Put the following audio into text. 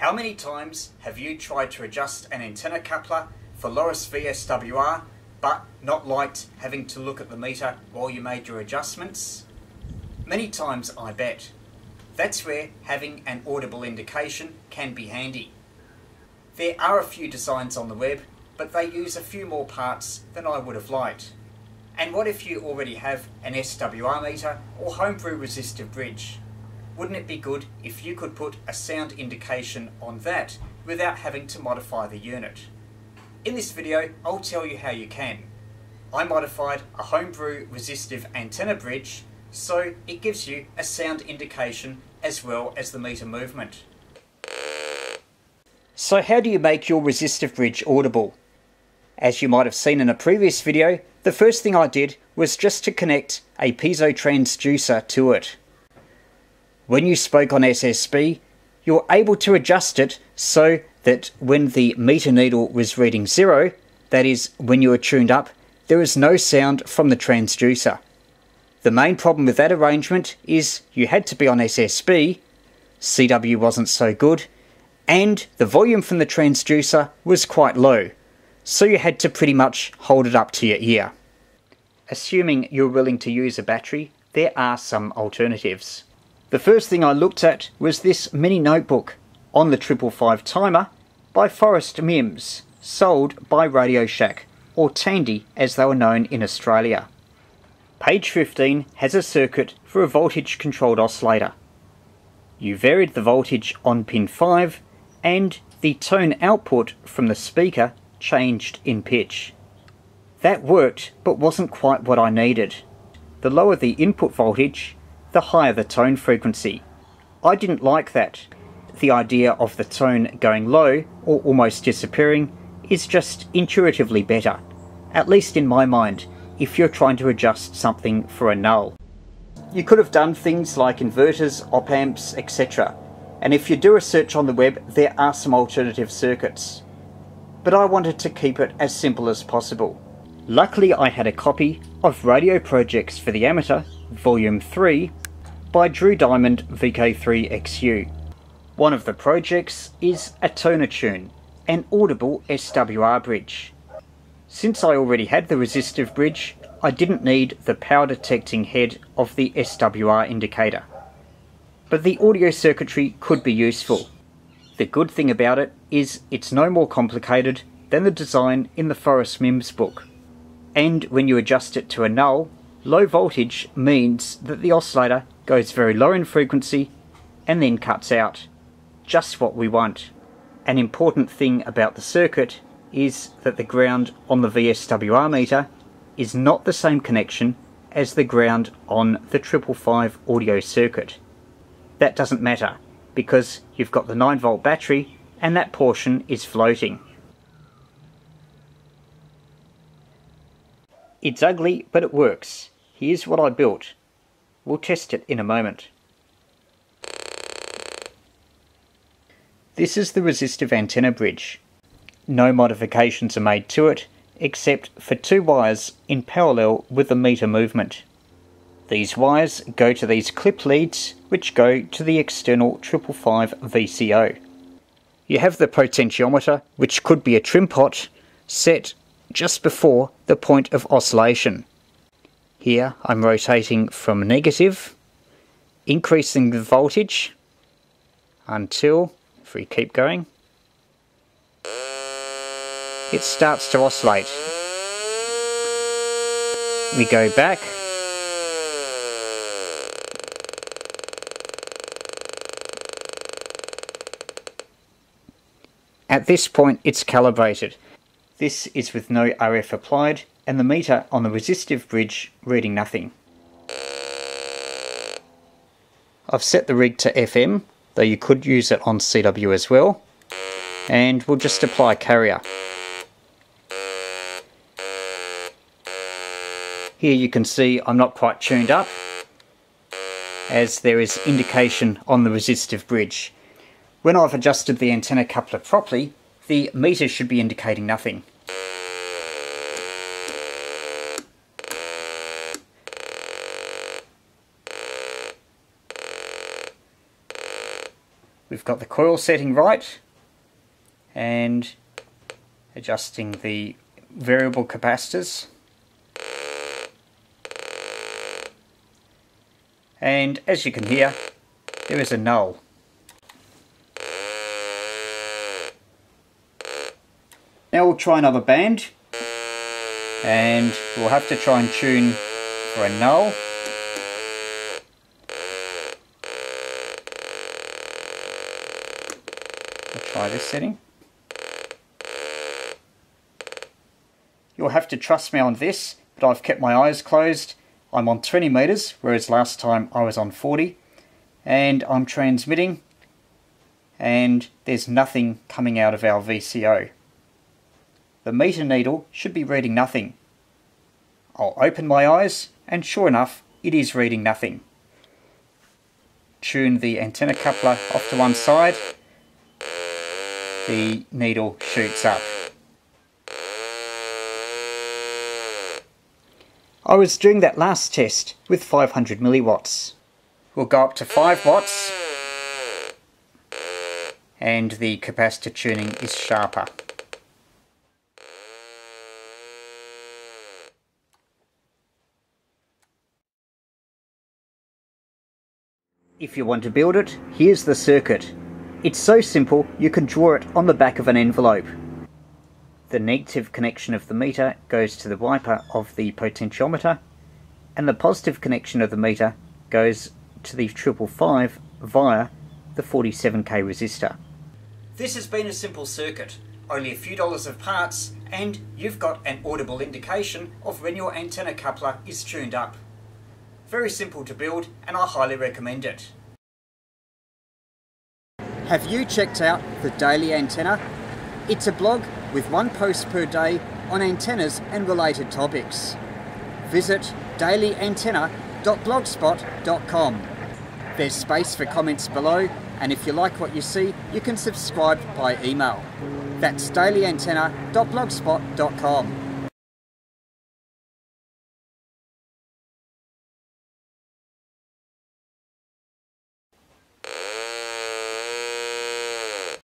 How many times have you tried to adjust an antenna coupler for Loris VSWR but not liked having to look at the meter while you made your adjustments? Many times, I bet. That's where having an audible indication can be handy. There are a few designs on the web, but they use a few more parts than I would have liked. And what if you already have an SWR meter or homebrew resistive bridge? Wouldn't it be good if you could put a sound indication on that without having to modify the unit? In this video, I'll tell you how you can. I modified a homebrew resistive antenna bridge so it gives you a sound indication as well as the meter movement. So how do you make your resistive bridge audible? As you might have seen in a previous video, the first thing I did was just to connect a piezo transducer to it. When you spoke on SSB, you were able to adjust it so that when the meter needle was reading zero, that is, when you were tuned up, there was no sound from the transducer. The main problem with that arrangement is you had to be on SSB, CW wasn't so good, and the volume from the transducer was quite low, so you had to pretty much hold it up to your ear. Assuming you're willing to use a battery, there are some alternatives. The first thing I looked at was this mini notebook on the 555 timer by Forrest Mims, sold by Radio Shack, or Tandy as they were known in Australia. Page 15 has a circuit for a voltage controlled oscillator. You varied the voltage on pin 5 and the tone output from the speaker changed in pitch. That worked but wasn't quite what I needed. The lower the input voltage, the higher the tone frequency. I didn't like that. The idea of the tone going low or almost disappearing is just intuitively better, at least in my mind, if you're trying to adjust something for a null. You could have done things like inverters, op amps, etc. And if you do a search on the web, there are some alternative circuits. But I wanted to keep it as simple as possible. Luckily I had a copy of Radio Projects for the Amateur, Volume 3, by Drew Diamond VK3XU. One of the projects is a Tonatune, an audible SWR bridge. Since I already had the resistive bridge, I didn't need the power detecting head of the SWR indicator. But the audio circuitry could be useful. The good thing about it is it's no more complicated than the design in the Forrest Mims book. And when you adjust it to a null, low voltage means that the oscillator goes very low in frequency and then cuts out. Just what we want. An important thing about the circuit is that the ground on the VSWR meter is not the same connection as the ground on the 555 audio circuit. That doesn't matter because you've got the 9 volt battery and that portion is floating. It's ugly but it works. Here's what I built. We'll test it in a moment. This is the resistive antenna bridge. No modifications are made to it, except for two wires in parallel with the meter movement. These wires go to these clip leads, which go to the external 555 VCO. You have the potentiometer, which could be a trim pot, set just before the point of oscillation. Here I'm rotating from negative, increasing the voltage until, if we keep going, it starts to oscillate. We go back. At this point it's calibrated. This is with no RF applied and the meter on the resistive bridge reading nothing. I've set the rig to FM, though you could use it on CW as well, and we'll just apply carrier. Here you can see I'm not quite tuned up, as there is indication on the resistive bridge. When I've adjusted the antenna coupler properly, the meter should be indicating nothing. We've got the coil setting right and adjusting the variable capacitors. And as you can hear, there is a null. Now we'll try another band and we'll have to try and tune for a null. This setting. You'll have to trust me on this, but I've kept my eyes closed. I'm on 20 meters, whereas last time I was on 40. And I'm transmitting, and there's nothing coming out of our VCO. The meter needle should be reading nothing. I'll open my eyes, and sure enough, it is reading nothing. Tune the antenna coupler off to one side, the needle shoots up. I was doing that last test with 500 milliwatts. We'll go up to 5 watts and the capacitor tuning is sharper. If you want to build it, here's the circuit. It's so simple you can draw it on the back of an envelope. The negative connection of the meter goes to the wiper of the potentiometer and the positive connection of the meter goes to the 555 via the 47k resistor. This has been a simple circuit, only a few dollars of parts and you've got an audible indication of when your antenna coupler is tuned up. Very simple to build and I highly recommend it. Have you checked out the Daily Antenna? It's a blog with one post per day on antennas and related topics. Visit dailyantenna.blogspot.com. There's space for comments below and if you like what you see, you can subscribe by email. That's dailyantenna.blogspot.com.